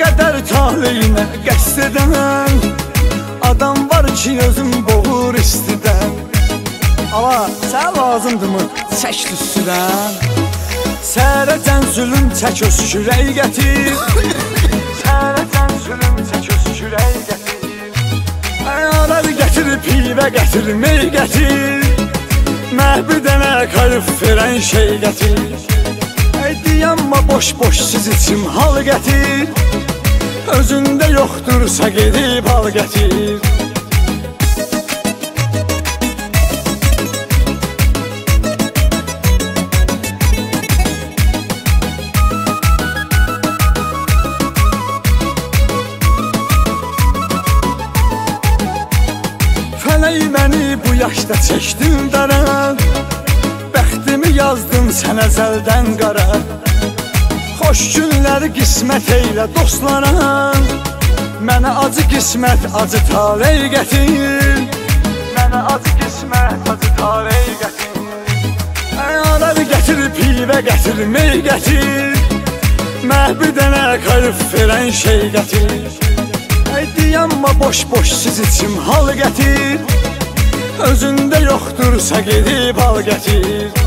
qədər taleyinə qəsd edən Adam var ki, özüm boğur istidən. Ala, sən lazımdırmı çək düstürən Sərəcən zülüm çək öz kürək gətir. Sərəcən zülüm çək öz kürək gətir. Ayalar gətir, pivə gətir, mey gətir. Məhbi dənə qayıb verən şey gətir boş-boş siz içim hal gətir Özündə yoxdursa gedib al gətir Fələk məni bu yaşda çəkdin dara Bəxtimi yazdım sənə zəldən qara Xoş günləri qismət eylə dostlara. Mənə acı qismət, acı taley gətir. Mənə acı qismət, acı taley gətir. Ayalar gətir, pivə gətir, mey gətir. Məhbi dənə qayıb verən şey gətir. Ey diyanma boş-boş siz içim hal gətir. Özündə yoxdursa gedib al gətir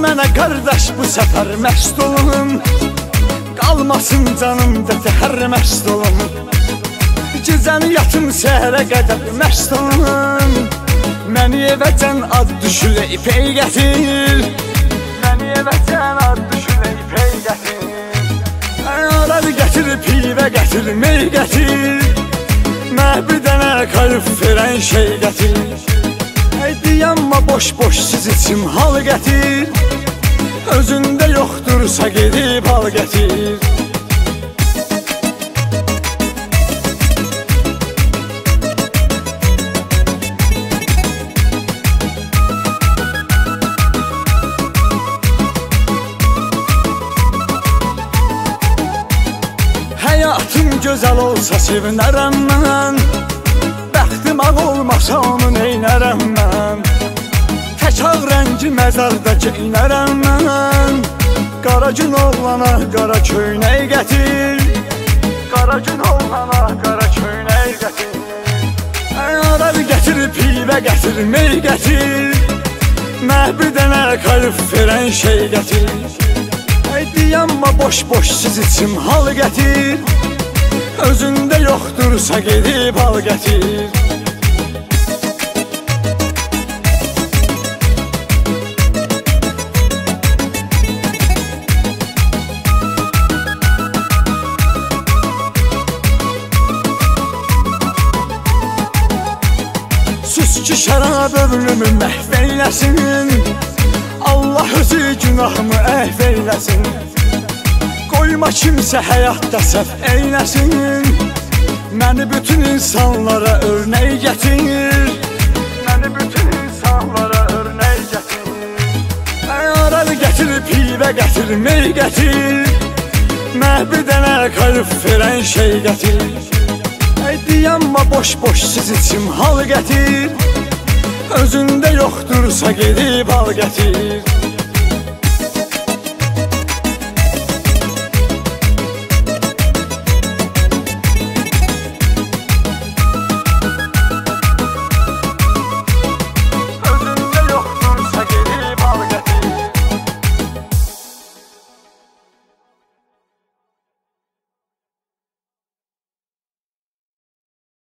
mənə qardaş bu səfər məst olun. Qalmasın canımda təhər məst olun. Gecəni yatım səhərə qədər məst olun. Məni evəcən ad düşülə ipək gətir Məni evəcən ad düşülə ipək gətir Ayalar gətir, pivə gətir, mey gətir Məhbi dənə qayıb verən şey gətir Ey diyanma boş-boş siz içim hal gətir? Özündə yoxdursa gedib al gətir. Həyatım gözəl olsa sevinərəm mən. Bəxtim ağ olmasa onu neynərəm rəngi məzarda geynərəm mən Qara gün oğlana qara köynək gətir. Qara gün oğlana qara köynək gətir. Ayalar gətir, pivə gətir, mey gətir. Məhbi dənə qayıb verən şey gətir. Ey diyanma boş-boş siz içim hal gətir. Özündə yoxdursa gedib al gətir Sus ki şərab ömrümü məhv eyləsin. Allah özü günahımı əhv eyləsin. Qoyma kimsə həyatda səhv eyləsin. Məni bütün insanlara örnək gətir. Məni bütün insanlara örnək gətir. Ayalar gətir, pivə gətir, mey gətir. Məhbi dənə qayıb verən şey gətir Ey diyanma boş-boş siz içim hal gətir. Özündə yoxdursa gedib al gətir